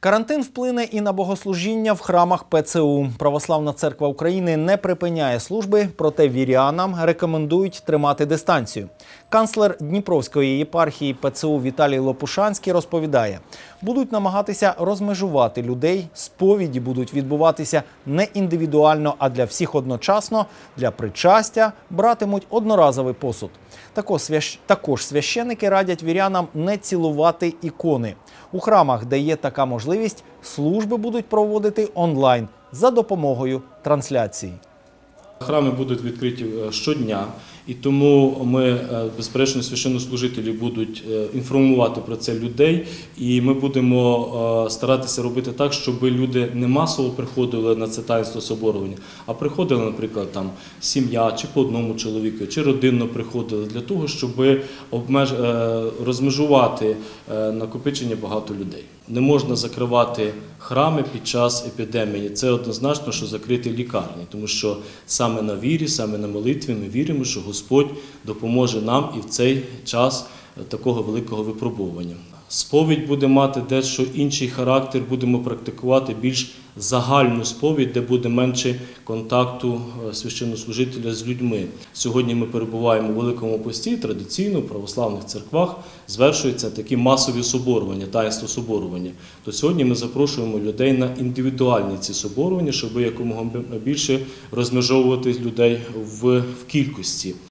Карантин вплине і на богослужіння в храмах ПЦУ. Православна церква України не припиняє служби, проте вірянам рекомендують тримати дистанцію. Канцлер Дніпровської єпархії ПЦУ Віталій Лопушанський розповідає, будуть намагатися розмежувати людей. Сповіді будуть відбуватися не індивідуально, а для всіх одночасно. Для причастя братимуть одноразовий посуд. Також, свящ... Священники радять вірянам не цілувати ікони. У храмах, де є така можливість, служби будуть проводити онлайн за допомогою трансляції. Храми будуть відкриті е, щодня, і тому ми, е, безперечно, священнослужителі будуть е, інформувати про це людей, і ми будемо старатися робити так, щоб люди не масово приходили на це таїнство соборування, а приходили, наприклад, там сім'я, чи по одному чоловіку, чи родинно приходили для того, щоб обмеж... розмежувати накопичення багато людей. Не можна закривати храми під час епідемії. Це однозначно, що закрити лікарні, тому що саме на вірі, саме на молитві ми віримо, що Господь допоможе нам і в цей час такого великого випробування. Сповідь буде мати дещо інший характер, будемо практикувати більш загальну сповідь, де буде менше контакту е, священнослужителя з людьми. Сьогодні ми перебуваємо у Великому пості, традиційно в православних церквах звершуються такі масові соборування, таїнство соборування. То сьогодні ми запрошуємо людей на індивідуальні ці соборування, щоб якомога більше розмежовувати людей в, в кількості.